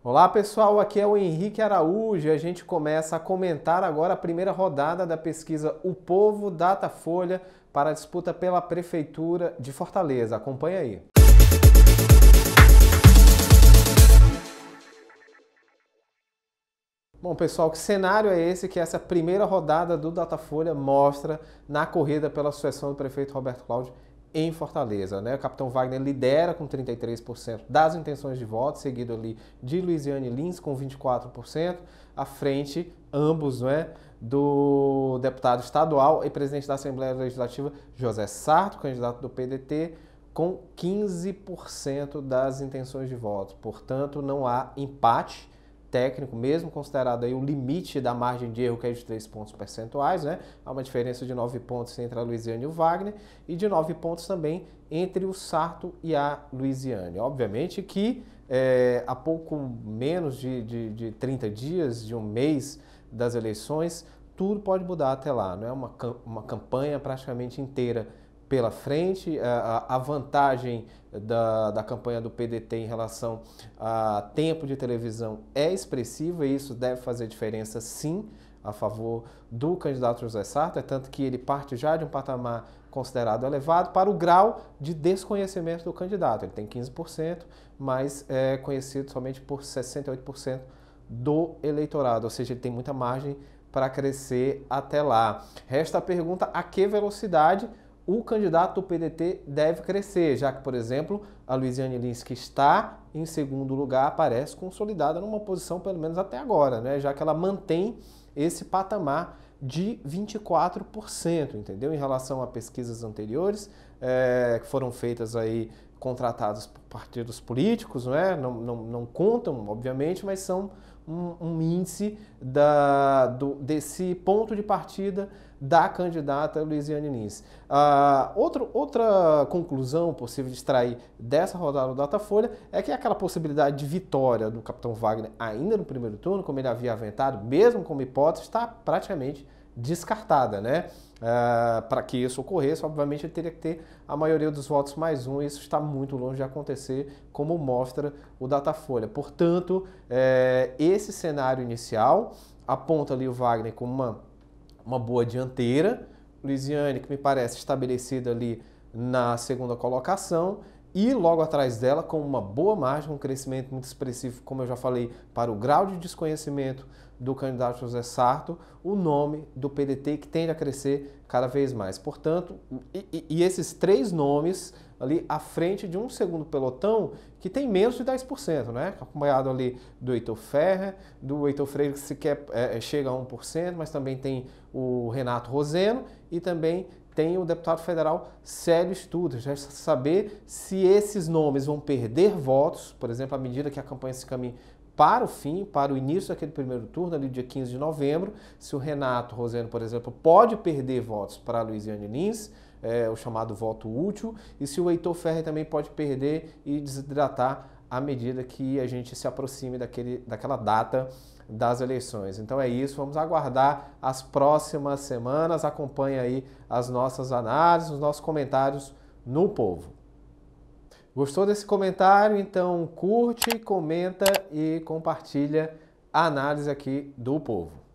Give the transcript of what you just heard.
Olá pessoal, aqui é o Henrique Araújo e a gente começa a comentar agora a primeira rodada da pesquisa O Povo Datafolha para a disputa pela Prefeitura de Fortaleza. Acompanhe aí. Bom, pessoal, que cenário é esse que essa primeira rodada do Datafolha mostra na corrida pela sucessão do prefeito Roberto Cláudio em Fortaleza. Né? O capitão Wagner lidera com 33% das intenções de voto, seguido ali de Luiziane Lins com 24%, à frente, ambos, não é? do deputado estadual e presidente da Assembleia Legislativa José Sarto, candidato do PDT, com 15% das intenções de voto. Portanto, não há empate técnico, mesmo considerado aí o limite da margem de erro, que é de 3 pontos percentuais, né? Há uma diferença de 9 pontos entre a Luiziane e o Wagner, e de 9 pontos também entre o Sarto e a Luiziane. Obviamente que é, há pouco menos de, de, de 30 dias, de um mês das eleições, tudo pode mudar até lá, não é uma, uma campanha praticamente inteira pela frente. A, a vantagem da, da campanha do PDT em relação a tempo de televisão é expressiva e isso deve fazer diferença sim a favor do candidato José Sarto, é tanto que ele parte já de um patamar considerado elevado para o grau de desconhecimento do candidato. Ele tem 15%, mas é conhecido somente por 68% do eleitorado, ou seja, ele tem muita margem para crescer até lá. Resta a pergunta: a que velocidade o candidato do PDT deve crescer, já que, por exemplo, a Luiziane Lins, que está em segundo lugar, parece consolidada numa posição, pelo menos até agora, né? já que ela mantém esse patamar de 24%, entendeu? Em relação a pesquisas anteriores é, que foram feitas aí, contratadas por partidos políticos, não, é? não, não, não contam, obviamente, mas são um, um índice da, do, desse ponto de partida da candidata Luiziane Lins. Uh, outro, outra conclusão possível de extrair dessa rodada do Datafolha é que aquela possibilidade de vitória do capitão Wagner ainda no primeiro turno, como ele havia aventado, mesmo como hipótese, está praticamente descartada, né? Uh, para que isso ocorresse, obviamente ele teria que ter a maioria dos votos mais um, e isso está muito longe de acontecer, como mostra o Datafolha. Portanto, é, esse cenário inicial aponta ali o Wagner como uma, uma boa dianteira, Luiziane, que me parece estabelecida ali na segunda colocação, e logo atrás dela, com uma boa margem, um crescimento muito expressivo, como eu já falei, para o grau de desconhecimento do candidato José Sarto, o nome do PDT que tende a crescer cada vez mais. Portanto, e, e esses três nomes ali à frente de um segundo pelotão que tem menos de 10%, né? Acompanhado ali do Heitor Ferrer, do Heitor Freire que sequer é, chega a 1%, mas também tem o Renato Roseno e também tem o deputado federal Célio Estudas. Já saber se esses nomes vão perder votos, por exemplo, à medida que a campanha se caminha para o fim, para o início daquele primeiro turno, ali dia 15 de novembro, se o Renato Roseno, por exemplo, pode perder votos para a Luiziane Lins, é, o chamado voto útil, e se o Heitor Ferre também pode perder e desidratar à medida que a gente se aproxime daquele, daquela data das eleições. Então é isso, vamos aguardar as próximas semanas. Acompanhe aí as nossas análises, os nossos comentários no Povo. Gostou desse comentário? Então curte, comenta e compartilha a análise aqui do Povo.